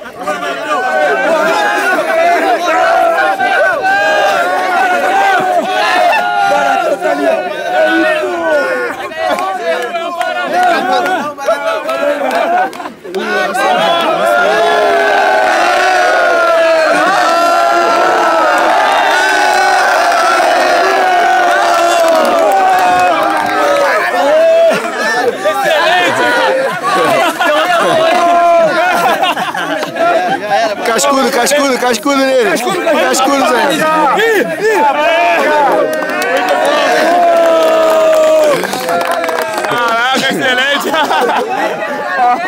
Let's go. Cascudo, cascudo, cascudo nele. Cascudo, cascudo, Zé. Caraca, excelente!